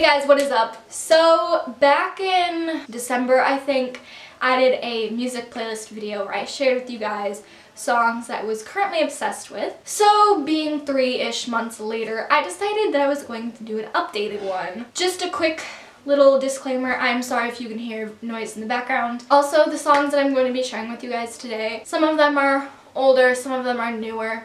Hey guys, what is up? So back in December, I think, I did a music playlist video where I shared with you guys songs that I was currently obsessed with. So being three-ish months later, I decided that I was going to do an updated one. Just a quick little disclaimer, I'm sorry if you can hear noise in the background. Also, the songs that I'm going to be sharing with you guys today, some of them are older, some of them are newer.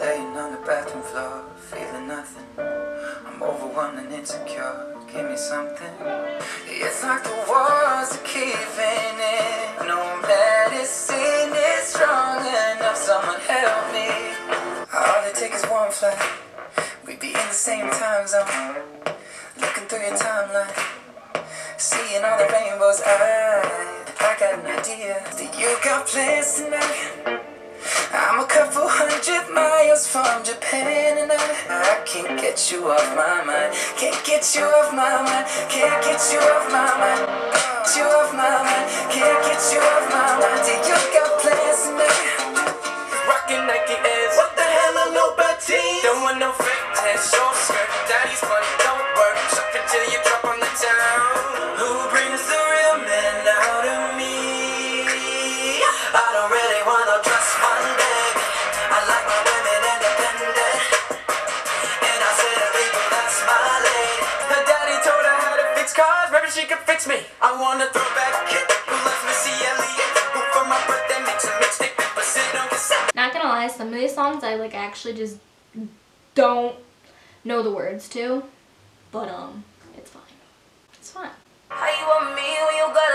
Laying on the bathroom floor, feeling nothing. I'm overwhelmed and insecure. Give me something. It's like the walls are caving in. No medicine is strong enough. Someone help me. All it takes is one flight. We'd be in the same time zone, looking through your timeline, seeing all the rainbows. I, I got an idea. Do you got plans tonight? I'm hundred miles from Japan and I, I can't get you off my mind. Can't get you off my mind. Can't get you off my mind. Get you off my mind. Can't she could fix me. I wanna throw back kid who loves Missy Elliott. Who for my birthday makes a mixtape but sit on cassette. Not gonna lie, some of these songs I like actually just don't know the words to, but um, it's fine. It's fine. How you want me when you got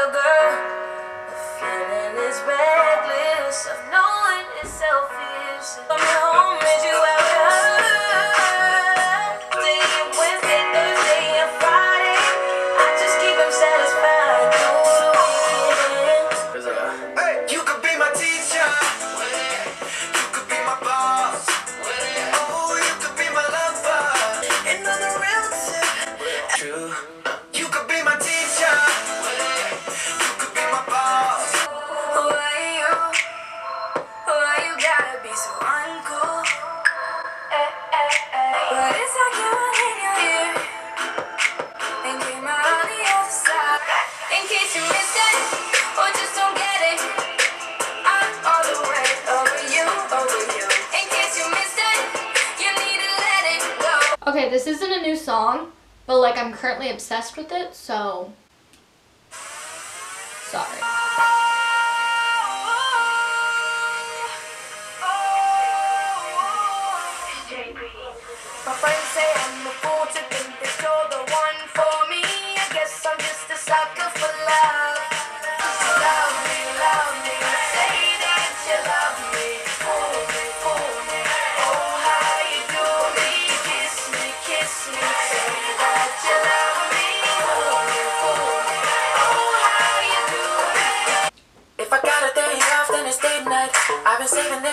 Okay, this isn't a new song, but like I'm currently obsessed with it, so sorry. My friends say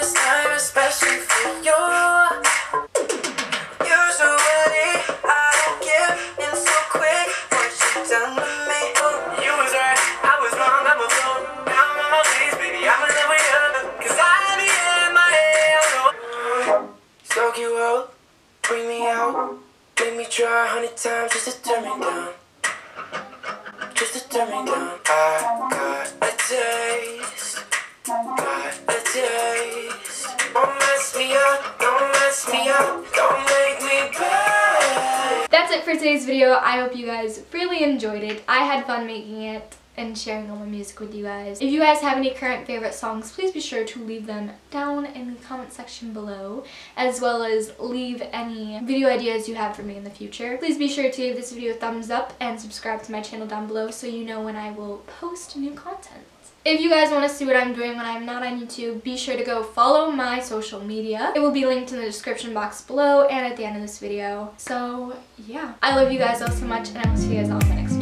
this time especially for you. Usually I don't give in so quick what you done to me. You was right, I was wrong, I'm alone. Now I'm on my ways, baby, I'ma live with you. Cause I be in my head, Stalk you out, bring me out. Make me try a hundred times just to turn me down. Just to turn me down. I today's video. I hope you guys really enjoyed it. I had fun making it and sharing all my music with you guys. If you guys have any current favorite songs, please be sure to leave them down in the comment section below, as well as leave any video ideas you have for me in the future. Please be sure to give this video a thumbs up and subscribe to my channel down below so you know when I will post new content. If you guys want to see what I'm doing when I'm not on YouTube, be sure to go follow my social media. It will be linked in the description box below and at the end of this video. So yeah, I love you guys all so much and I will see you guys all in the next